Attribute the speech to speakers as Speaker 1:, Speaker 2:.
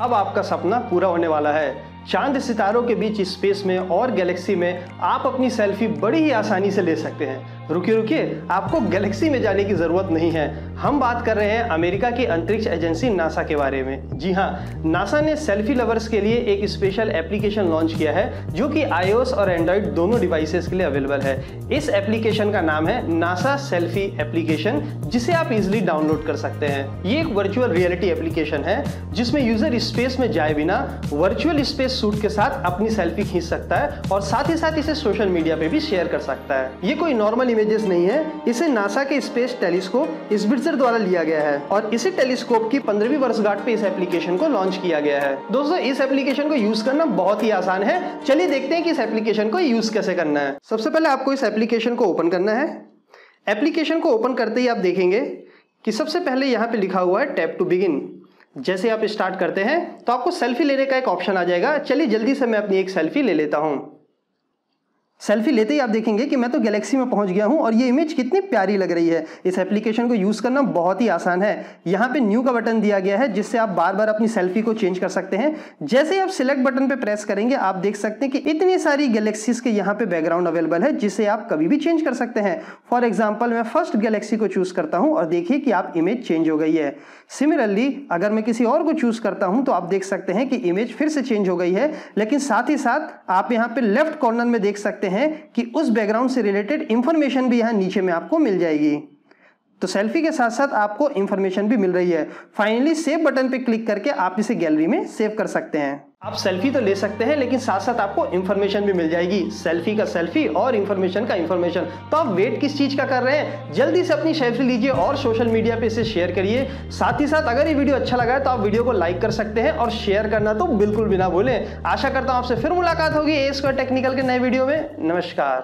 Speaker 1: अब आपका सपना पूरा होने वाला है। चाँद सितारों के बीच स्पेस में और गैलेक्सी में आप अपनी सेल्फी बड़ी ही आसानी से ले सकते हैं। रुकिए रुकिए, आपको गैलेक्सी में जाने की ज़रूरत नहीं है। हम बात कर रहे हैं अमेरिका की अंतरिक्ष एजेंसी नासा के बारे में। जी हाँ नासा ने सेल्फी लवर्स के लिए एक स्पेशल एप्लीकेशन लॉन्च किया है, जो कि आईओएस और एंड्रॉइड दोनों डिवाइसेस के लिए अवेलेबल है। इस एप्लीकेशन का नाम है नासा सेल्फी एप्लीकेशन जिसे आप इजिली डाउनलोड कर सकते हैं। ये एक वर्चुअल रियलिटी एप्लीकेशन है, जिसमें यूज़र स्पेस में जाए बिना वर्चुअल स्पेस सूट के साथ अपनी सेल्फी खींच सकता है और साथ ही साथ इसे सोशल मीडिया पे भी शेयर कर सकता है। ये कोई नॉर्मल इमेजेस नहीं है। इसे नासा के स्पेस टेलीस्कोप स्पिट्जर द्वारा लिया गया है और इसी टेलीस्कोप की पंद्रहवीं वर्षगांठ पे इस एप्लीकेशन को लॉन्च किया गया है। दोस्तों, इस एप्लीकेशन को यूज़ करना बहुत ही आसान है। चलिए देखते हैं कि इस एप्लीकेशन को यूज़ कैसे करना है। सबसे पहले आपको इस एप्लीकेशन को ओपन करना है। एप्लीकेशन को ओपन करते ही आप देखेंगे कि सबसे पहले यहाँ पे लिखा हुआ है टैप टू बिगिन जैसे आप स्टार्ट करते हैं तो आपको सेल्फी लेने का एक ऑप्शन आ जाएगा। चलिए जल्दी से मैं अपनी एक सेल्फी ले लेता हूँ। सेल्फी लेते ही आप देखेंगे कि मैं तो गैलेक्सी में पहुँच गया हूँ और ये इमेज कितनी प्यारी लग रही है। इस एप्लीकेशन को यूज़ करना बहुत ही आसान है। यहाँ पे न्यू का बटन दिया गया है, जिससे आप बार बार अपनी सेल्फी को चेंज कर सकते हैं। जैसे ही आप सिलेक्ट बटन पे प्रेस करेंगे, आप देख सकते हैं कि इतनी सारी गैलेक्सीज के यहाँ पे बैकग्राउंड अवेलेबल है जिसे आप कभी भी चेंज कर सकते हैं। फॉर एग्ज़ाम्पल मैं फ़र्स्ट गैलेक्सी को चूज़ करता हूँ और देखिए कि आप इमेज चेंज हो गई है। सिमिलरली अगर मैं किसी और को चूज़ करता हूँ तो आप देख सकते हैं कि इमेज फिर से चेंज हो गई है। लेकिन साथ ही साथ, आप यहाँ पे लेफ़्ट कॉर्नर में देख सकते हैं कि उस बैकग्राउंड से रिलेटेड इंफॉर्मेशन भी यहाँ नीचे में आपको मिल जाएगी। तो सेल्फी के साथ साथ आपको इंफॉर्मेशन भी मिल रही है। फाइनली सेव बटन पे क्लिक करके आप इसे गैलरी में सेव कर सकते हैं। आप सेल्फी तो ले सकते हैं, लेकिन साथ साथ आपको इन्फॉर्मेशन भी मिल जाएगी। सेल्फी का सेल्फी और इन्फॉर्मेशन का इन्फॉर्मेशन तो आप वेट किस चीज़ का कर रहे हैं? जल्दी से अपनी सेल्फी लीजिए और सोशल मीडिया पे इसे शेयर करिए। साथ ही साथ अगर ये वीडियो अच्छा लगा है तो आप वीडियो को लाइक कर सकते हैं और शेयर करना तो बिल्कुल भी ना भूलें। आशा करता हूँ आपसे फिर मुलाकात होगी ए टेक्निकल के नए वीडियो में। नमस्कार।